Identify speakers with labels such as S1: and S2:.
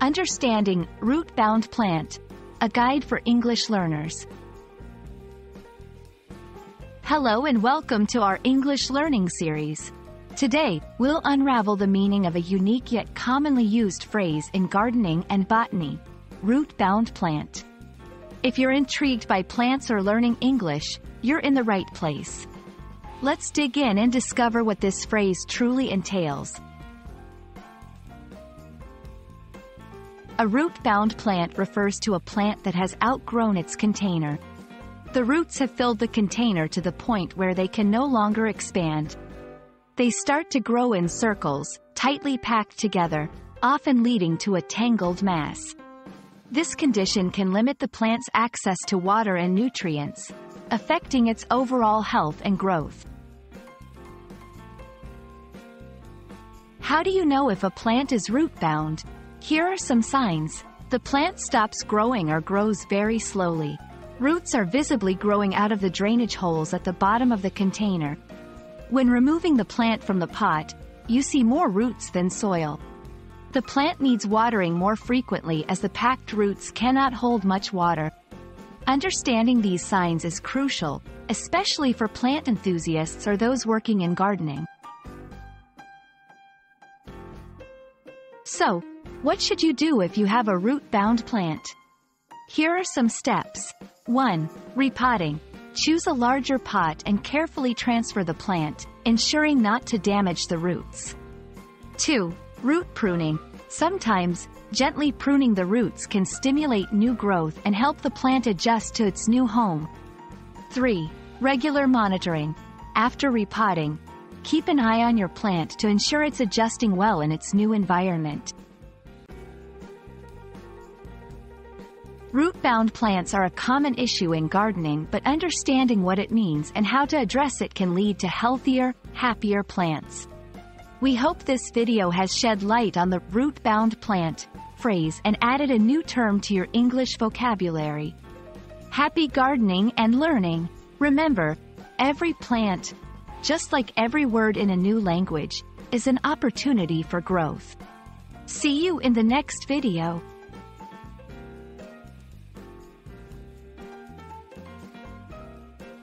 S1: Understanding Root-Bound Plant, a guide for English learners. Hello and welcome to our English learning series. Today, we'll unravel the meaning of a unique yet commonly used phrase in gardening and botany, root-bound plant. If you're intrigued by plants or learning English, you're in the right place. Let's dig in and discover what this phrase truly entails. A root-bound plant refers to a plant that has outgrown its container. The roots have filled the container to the point where they can no longer expand. They start to grow in circles, tightly packed together, often leading to a tangled mass. This condition can limit the plant's access to water and nutrients, affecting its overall health and growth. How do you know if a plant is root-bound? Here are some signs. The plant stops growing or grows very slowly. Roots are visibly growing out of the drainage holes at the bottom of the container. When removing the plant from the pot, you see more roots than soil. The plant needs watering more frequently as the packed roots cannot hold much water. Understanding these signs is crucial, especially for plant enthusiasts or those working in gardening. So, what should you do if you have a root-bound plant? Here are some steps. 1. Repotting. Choose a larger pot and carefully transfer the plant, ensuring not to damage the roots. 2. Root pruning. Sometimes, gently pruning the roots can stimulate new growth and help the plant adjust to its new home. 3. Regular monitoring. After repotting, keep an eye on your plant to ensure it's adjusting well in its new environment. Root-bound plants are a common issue in gardening but understanding what it means and how to address it can lead to healthier, happier plants. We hope this video has shed light on the root-bound plant phrase and added a new term to your English vocabulary. Happy gardening and learning! Remember, every plant, just like every word in a new language, is an opportunity for growth. See you in the next video.